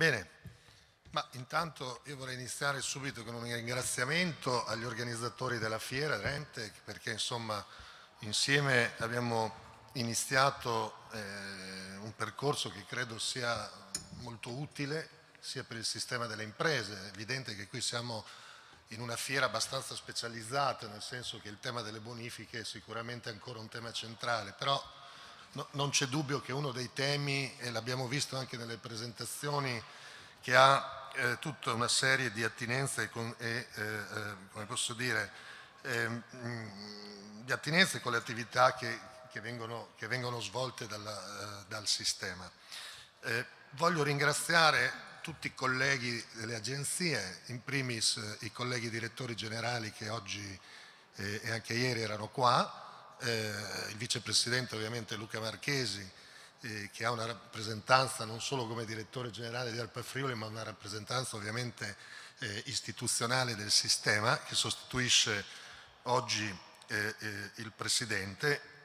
Bene, ma intanto io vorrei iniziare subito con un ringraziamento agli organizzatori della fiera Rente perché insomma insieme abbiamo iniziato eh, un percorso che credo sia molto utile sia per il sistema delle imprese. È evidente che qui siamo in una fiera abbastanza specializzata, nel senso che il tema delle bonifiche è sicuramente ancora un tema centrale, però no, non c'è dubbio che uno dei temi, e l'abbiamo visto anche nelle presentazioni, che ha eh, tutta una serie di attinenze con, e eh, eh come posso dire, ehm, di attinenze con le attività che, che, vengono, che vengono, svolte dalla, eh, dal sistema. Eh, voglio ringraziare tutti i colleghi delle agenzie, in primis i colleghi direttori generali che oggi e anche ieri erano qua, il vicepresidente ovviamente Luca Marchesi, eh, che ha una rappresentanza non solo come direttore generale di Alpa Friuli, ma una rappresentanza ovviamente eh, istituzionale del sistema, che sostituisce oggi eh, eh il Presidente.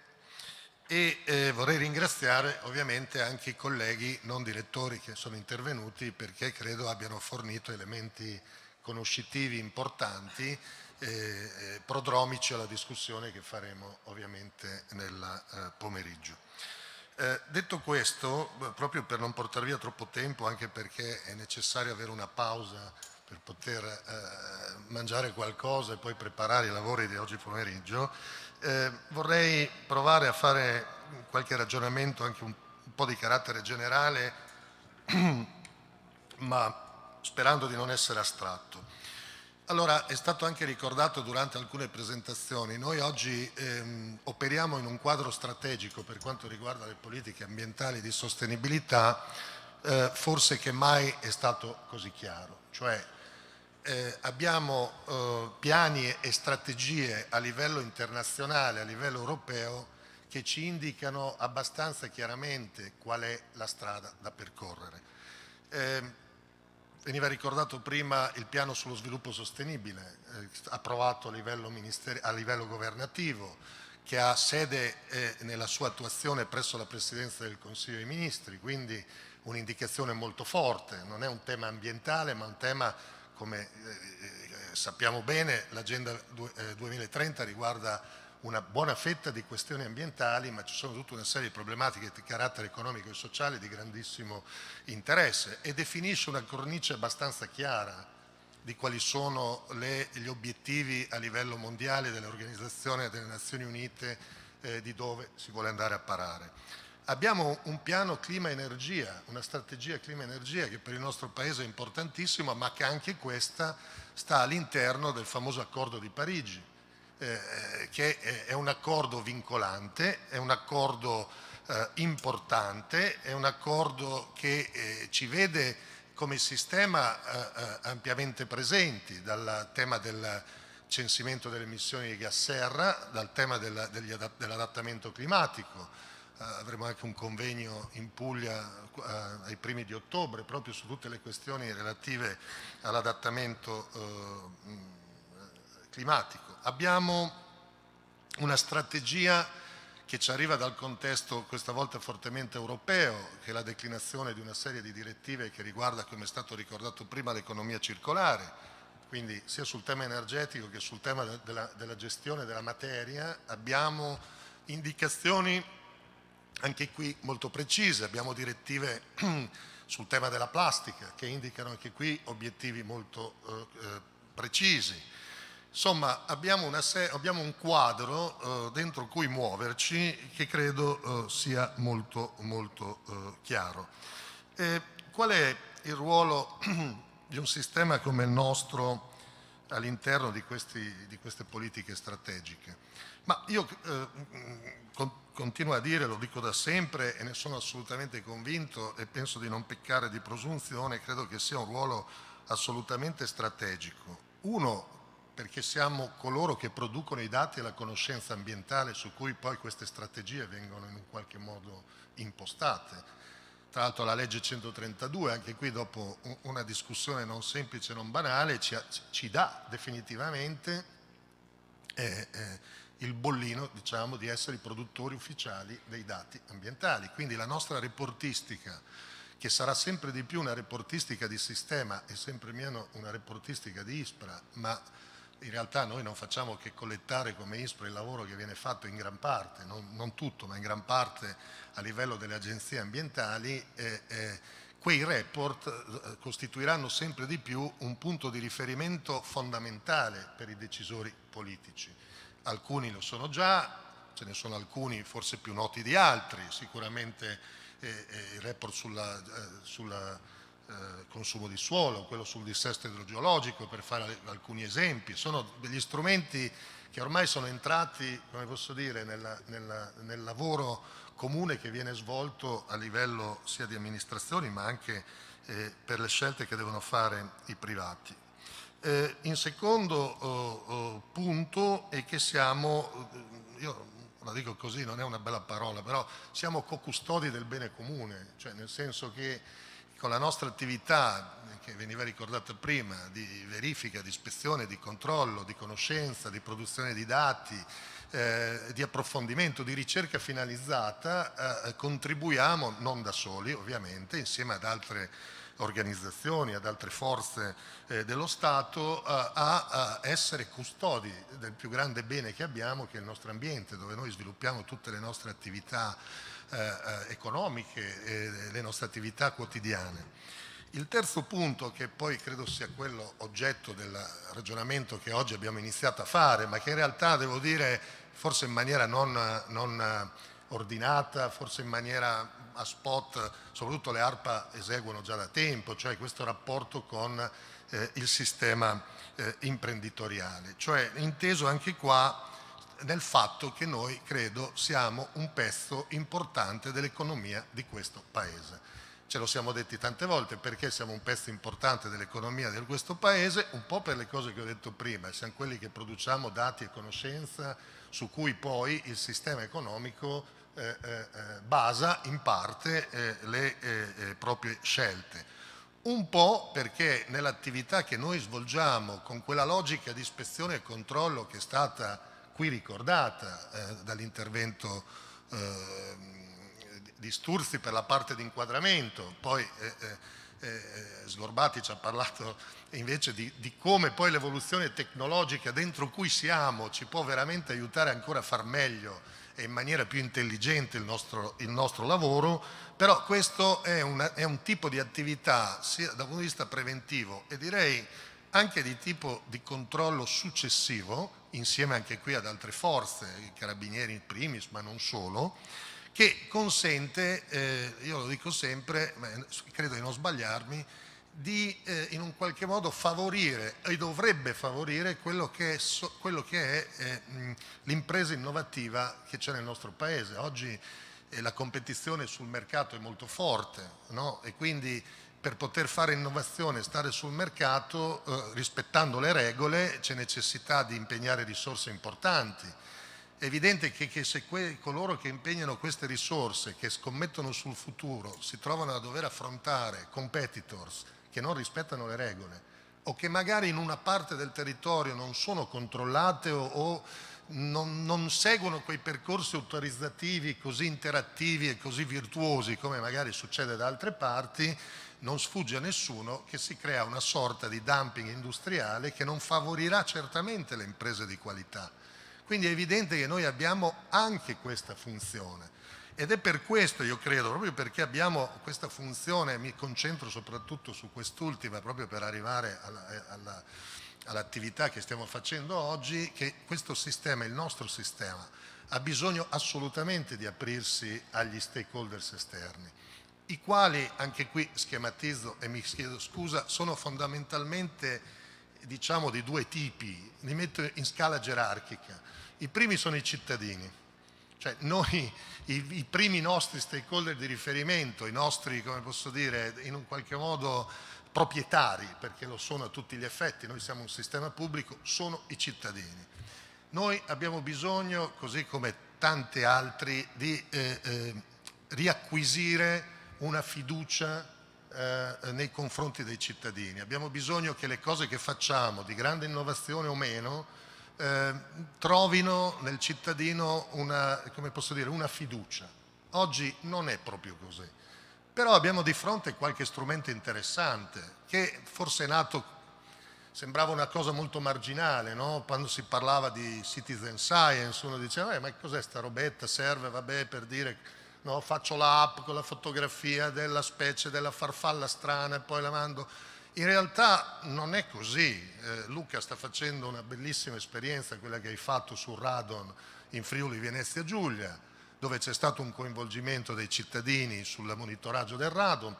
E eh, vorrei ringraziare ovviamente anche i colleghi non direttori che sono intervenuti perché credo abbiano fornito elementi conoscitivi importanti eh, prodromici alla discussione che faremo ovviamente nel pomeriggio. Eh, detto questo, proprio per non portare via troppo tempo, anche perché è necessario avere una pausa per poter eh, mangiare qualcosa e poi preparare i lavori di oggi pomeriggio, eh, vorrei provare a fare qualche ragionamento anche un, un po' di carattere generale, ma sperando di non essere astratto. Allora, è stato anche ricordato durante alcune presentazioni, noi oggi ehm, operiamo in un quadro strategico per quanto riguarda le politiche ambientali di sostenibilità, eh, forse che mai è stato così chiaro. Cioè, eh, abbiamo eh, piani e strategie a livello internazionale, a livello europeo, che ci indicano abbastanza chiaramente qual è la strada da percorrere. Veniva ricordato prima il piano sullo sviluppo sostenibile, eh, approvato a livello, a livello, governativo, che ha sede eh, nella sua attuazione presso la Presidenza del Consiglio dei Ministri, quindi un'indicazione molto forte, non è un tema ambientale ma un tema, come eh, eh sappiamo bene, l'Agenda 2030 eh, riguarda una buona fetta di questioni ambientali, ma ci sono tutta una serie di problematiche di carattere economico e sociale di grandissimo interesse e definisce una cornice abbastanza chiara di quali sono le, gli obiettivi a livello mondiale dell'Organizzazione delle Nazioni Unite eh, di dove si vuole andare a parare. Abbiamo un piano clima-energia, una strategia clima-energia che per il nostro Paese è importantissima, ma che anche questa sta all'interno del famoso accordo di Parigi, eh, che è un accordo vincolante, è un accordo eh, importante, è un accordo che eh, ci vede come sistema eh, eh, ampiamente presenti, dal tema del censimento delle emissioni di gas serra, dal tema della, dell'adattamento climatico. Uh, avremo anche un convegno in Puglia ai primi di ottobre proprio su tutte le questioni relative all'adattamento uh, climatico. Abbiamo una strategia che ci arriva dal contesto questa volta fortemente europeo, che è la declinazione di una serie di direttive che riguarda, come è stato ricordato prima, l'economia circolare, quindi sia sul tema energetico che sul tema della, della gestione della materia abbiamo indicazioni anche qui molto precise, abbiamo direttive sul tema della plastica che indicano anche qui obiettivi molto eh, eh precisi. Insomma, abbiamo, abbiamo un quadro eh, dentro cui muoverci che credo eh, sia molto, molto eh, chiaro. E qual è il ruolo di un sistema come il nostro all'interno di, di, queste politiche strategiche? Ma io eh, con, continuo a dire, lo dico da sempre e ne sono assolutamente convinto e penso di non peccare di presunzione, credo che sia un ruolo assolutamente strategico. Uno, perché siamo coloro che producono i dati e la conoscenza ambientale su cui poi queste strategie vengono in un qualche modo impostate. Tra l'altro la legge 132, anche qui dopo una discussione non semplice non banale, ci, ci dà definitivamente eh, eh, il bollino diciamo, di essere i produttori ufficiali dei dati ambientali. Quindi la nostra reportistica che sarà sempre di più una reportistica di sistema e sempre meno una reportistica di ISPRA, ma in realtà noi non facciamo che collettare come ISPRA il lavoro che viene fatto in gran parte, non, non tutto, ma in gran parte a livello delle agenzie ambientali, eh, eh, quei report eh, costituiranno sempre di più un punto di riferimento fondamentale per i decisori politici. Alcuni lo sono già, ce ne sono alcuni forse più noti di altri, sicuramente eh, eh, il report sul eh, eh, consumo di suolo, quello sul dissesto idrogeologico, per fare alcuni esempi. Sono degli strumenti che ormai sono entrati, come posso dire, nella, nella, nel lavoro comune che viene svolto a livello sia di amministrazioni ma anche eh, per le scelte che devono fare i privati. Eh, in secondo oh, oh, punto è che siamo, io la dico così, non è una bella parola, però siamo co-custodi del bene comune, cioè nel senso che con la nostra attività, che veniva ricordata prima, di verifica, di ispezione, di controllo, di conoscenza, di produzione di dati, eh, di approfondimento, di ricerca finalizzata, eh, contribuiamo, non da soli ovviamente, insieme ad altre organizzazioni, ad altre forze eh, dello Stato eh, a, a, essere custodi del più grande bene che abbiamo che è il nostro ambiente dove noi sviluppiamo tutte le nostre attività eh, eh economiche e le nostre attività quotidiane. Il terzo punto, che poi credo sia quello oggetto del ragionamento che oggi abbiamo iniziato a fare, ma che in realtà devo dire forse in maniera non, non ordinata, forse in maniera a spot, soprattutto le ARPA eseguono già da tempo, cioè questo rapporto con eh, il sistema eh, imprenditoriale, cioè inteso anche qua nel fatto che noi credo siamo un pezzo importante dell'economia di questo Paese. Ce lo siamo detti tante volte perché siamo un pezzo importante dell'economia di questo Paese, un po' per le cose che ho detto prima, siamo quelli che produciamo dati e conoscenza su cui poi il sistema economico eh, eh, eh, basa in parte le proprie scelte. Un po' perché nell'attività che noi svolgiamo con quella logica di ispezione e controllo che è stata qui ricordata dall'intervento di Sturzi per la parte di inquadramento, poi Sgorbati ci ha parlato invece di, di come poi l'evoluzione tecnologica dentro cui siamo ci può veramente aiutare ancora a far meglio e in maniera più intelligente il nostro, il nostro lavoro, però questo è, una, è, un tipo di attività sia dal punto di vista preventivo e direi anche di tipo di controllo successivo, insieme anche qui ad altre forze, i carabinieri in primis, ma non solo, che consente, eh, io lo dico sempre, credo di non sbagliarmi, di eh, in un qualche modo favorire e dovrebbe favorire quello che è, so, è eh, l'impresa innovativa che c'è nel nostro paese. Oggi eh, la competizione sul mercato è molto forte no? e quindi per poter fare innovazione e stare sul mercato eh, rispettando le regole c'è necessità di impegnare risorse importanti. È evidente che, che se que, coloro che impegnano queste risorse, che scommettono sul futuro, si trovano a dover affrontare competitors che non rispettano le regole o che magari in una parte del territorio non sono controllate o, o non, non, seguono quei percorsi autorizzativi così interattivi e così virtuosi come magari succede da altre parti, non sfugge a nessuno che si crea una sorta di dumping industriale che non favorirà certamente le imprese di qualità. Quindi è evidente che noi abbiamo anche questa funzione. Ed è per questo, io credo, proprio perché abbiamo questa funzione, mi concentro soprattutto su quest'ultima, proprio per arrivare all'attività all che stiamo facendo oggi, che questo sistema, il nostro sistema, ha bisogno assolutamente di aprirsi agli stakeholders esterni, i quali, anche qui schematizzo e mi chiedo scusa, sono fondamentalmente diciamo di due tipi, li metto in scala gerarchica. I primi sono i cittadini, cioè noi, i, i, primi nostri stakeholder di riferimento, i nostri, come posso dire, in un qualche modo proprietari, perché lo sono a tutti gli effetti, noi siamo un sistema pubblico, sono i cittadini. Noi abbiamo bisogno, così come tanti altri, di eh, eh, riacquisire una fiducia eh, nei confronti dei cittadini. Abbiamo bisogno che le cose che facciamo, di grande innovazione o meno, eh, trovino nel cittadino una, dire, una fiducia. Oggi non è proprio così. però abbiamo di fronte qualche strumento interessante che forse è nato sembrava una cosa molto marginale, no? quando si parlava di citizen science, uno diceva, eh, ma cos'è sta robetta, serve, vabbè, per dire, no, faccio l'app con la fotografia della specie, della farfalla strana e poi la mando. In realtà non è così, eh, Luca sta facendo una bellissima esperienza, quella che hai fatto su Radon in Friuli Venezia Giulia, dove c'è stato un coinvolgimento dei cittadini sul monitoraggio del radon,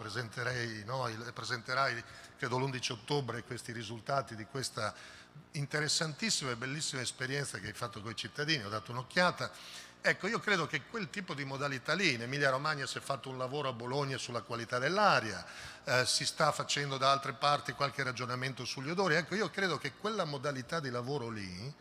no, presenterai credo l'11 ottobre questi risultati di questa interessantissima e bellissima esperienza che hai fatto con i cittadini, ho dato un'occhiata. Ecco, io credo che quel tipo di modalità lì, in Emilia Romagna si è fatto un lavoro a Bologna sulla qualità dell'aria, eh, si sta facendo da altre parti qualche ragionamento sugli odori, ecco, io credo che quella modalità di lavoro lì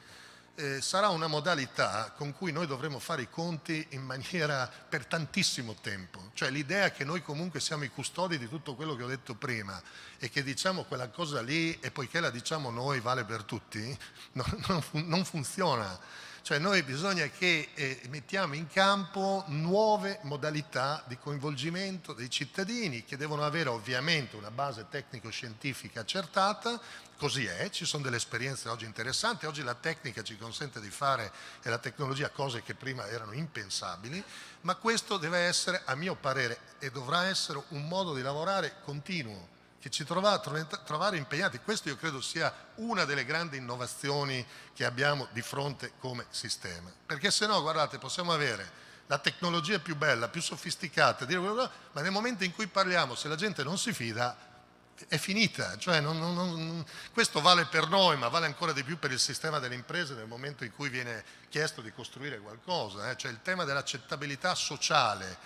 eh, sarà una modalità con cui noi dovremo fare i conti in maniera per tantissimo tempo, cioè l'idea che noi comunque siamo i custodi di tutto quello che ho detto prima e che diciamo quella cosa lì e poiché la diciamo noi vale per tutti, non, non, non funziona. Cioè noi bisogna che eh, mettiamo in campo nuove modalità di coinvolgimento dei cittadini che devono avere ovviamente una base tecnico-scientifica accertata, così è, ci sono delle esperienze oggi interessanti, oggi la tecnica ci consente di fare e la tecnologia cose che prima erano impensabili, ma questo deve essere, a mio parere, e dovrà essere un modo di lavorare continuo che ci trova trovare impegnati. Questo io credo sia una delle grandi innovazioni che abbiamo di fronte come sistema. Perché se no, guardate, possiamo avere la tecnologia più bella, più sofisticata, ma nel momento in cui parliamo, se la gente non si fida, è finita. Cioè, non, non, non, questo vale per noi, ma vale ancora di più per il sistema delle imprese nel momento in cui viene chiesto di costruire qualcosa. Eh? Cioè, il tema dell'accettabilità sociale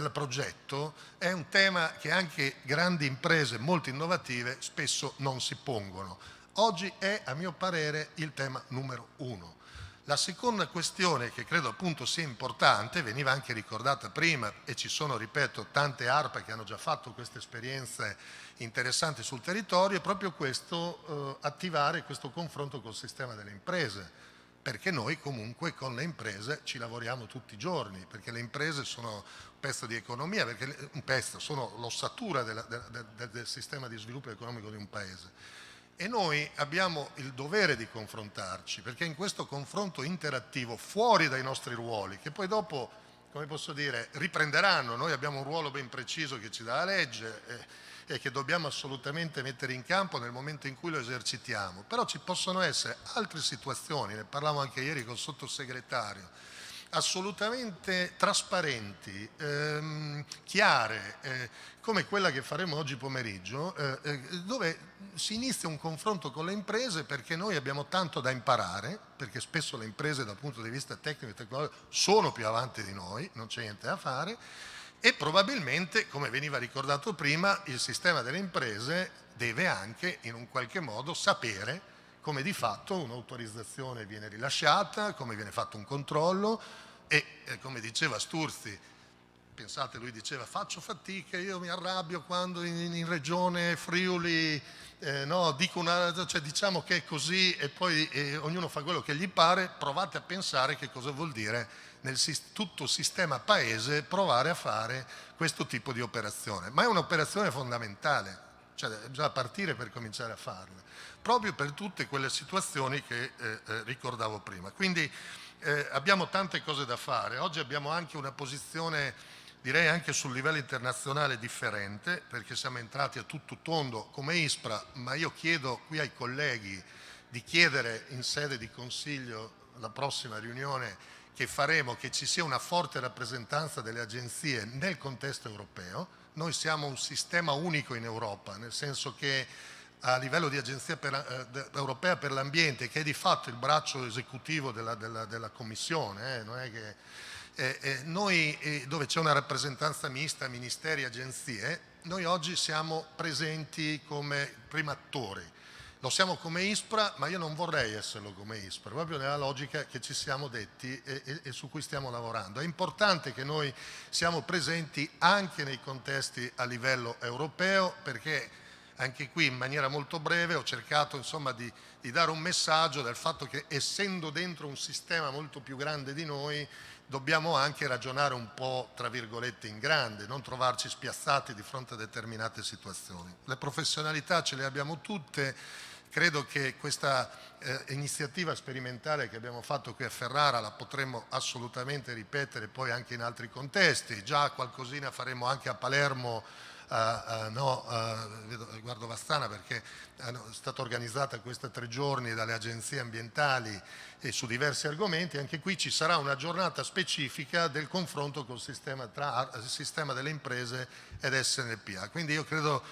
del progetto è un tema che anche grandi imprese molto innovative spesso non si pongono. Oggi è, a mio parere, il tema numero uno. La seconda questione che credo appunto sia importante, veniva anche ricordata prima e ci sono, ripeto, tante ARPA che hanno già fatto queste esperienze interessanti sul territorio, è proprio questo, eh, attivare questo confronto col sistema delle imprese perché noi comunque con le imprese ci lavoriamo tutti i giorni, perché le imprese sono un pezzo di economia, perché un pezzo, sono l'ossatura del, del, del sistema di sviluppo economico di un paese. E noi abbiamo il dovere di confrontarci, perché in questo confronto interattivo, fuori dai nostri ruoli, che poi dopo, come posso dire, riprenderanno, noi abbiamo un ruolo ben preciso che ci dà la legge, eh, e che dobbiamo assolutamente mettere in campo nel momento in cui lo esercitiamo. Però ci possono essere altre situazioni, ne parlavo anche ieri col sottosegretario, assolutamente trasparenti, ehm, chiare, eh, come quella che faremo oggi pomeriggio, eh, eh, dove si inizia un confronto con le imprese perché noi abbiamo tanto da imparare, perché spesso le imprese dal punto di vista tecnico e tecnologico sono più avanti di noi, non c'è niente da fare, e probabilmente, come veniva ricordato prima, il sistema delle imprese deve anche in un qualche modo sapere come di fatto un'autorizzazione viene rilasciata, come viene fatto un controllo e eh, come diceva Sturzi, pensate lui diceva faccio fatica, io mi arrabbio quando in, in regione Friuli eh, no, una, cioè diciamo che è così e poi eh, ognuno fa quello che gli pare, provate a pensare che cosa vuol dire nel tutto sistema paese provare a fare questo tipo di operazione. Ma è un'operazione fondamentale, cioè bisogna partire per cominciare a farla, proprio per tutte quelle situazioni che eh, eh, ricordavo prima. Quindi eh, abbiamo tante cose da fare. Oggi abbiamo anche una posizione, direi anche sul livello internazionale differente, perché siamo entrati a tutto tondo come ISPRA, ma io chiedo qui ai colleghi di chiedere in sede di Consiglio la prossima riunione che faremo che ci sia una forte rappresentanza delle agenzie nel contesto europeo. Noi siamo un sistema unico in Europa, nel senso che a livello di Agenzia per, eh, Europea per l'Ambiente, che è di fatto il braccio esecutivo della, della, della Commissione, eh, che, eh, eh noi eh, dove c'è una rappresentanza mista, ministeri e agenzie, noi oggi siamo presenti come prima attori lo siamo come ISPRA, ma io non vorrei esserlo come ISPRA, proprio nella logica che ci siamo detti e, e, e, su cui stiamo lavorando. È importante che noi siamo presenti anche nei contesti a livello europeo perché anche qui in maniera molto breve ho cercato insomma, di, di, dare un messaggio del fatto che essendo dentro un sistema molto più grande di noi dobbiamo anche ragionare un po', tra virgolette, in grande, non trovarci spiazzati di fronte a determinate situazioni. Le professionalità ce le abbiamo tutte, credo che questa eh, iniziativa sperimentale che abbiamo fatto qui a Ferrara la potremmo assolutamente ripetere poi anche in altri contesti, già qualcosina faremo anche a Palermo Uh, uh, no, uh, guardo Vastana perché è stata organizzata questa tre giorni dalle agenzie ambientali e su diversi argomenti, anche qui ci sarà una giornata specifica del confronto col sistema tra sistema delle imprese ed SNPA. Quindi io credo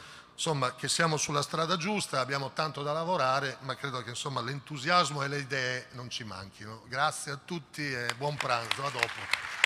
insomma, che siamo sulla strada giusta, abbiamo tanto da lavorare, ma credo che l'entusiasmo e le idee non ci manchino. Grazie a tutti e buon pranzo, a dopo.